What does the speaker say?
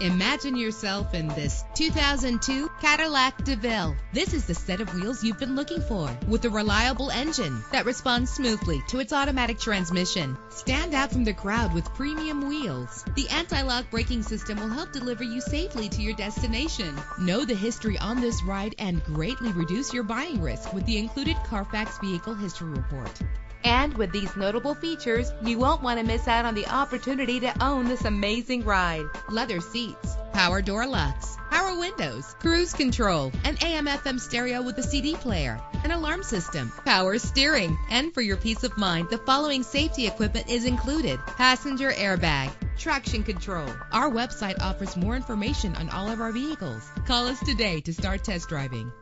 Imagine yourself in this 2002 Cadillac DeVille. This is the set of wheels you've been looking for with a reliable engine that responds smoothly to its automatic transmission. Stand out from the crowd with premium wheels. The anti-lock braking system will help deliver you safely to your destination. Know the history on this ride and greatly reduce your buying risk with the included Carfax Vehicle History Report. And with these notable features, you won't want to miss out on the opportunity to own this amazing ride. Leather seats, power door locks, power windows, cruise control, an AM FM stereo with a CD player, an alarm system, power steering. And for your peace of mind, the following safety equipment is included. Passenger airbag, traction control. Our website offers more information on all of our vehicles. Call us today to start test driving.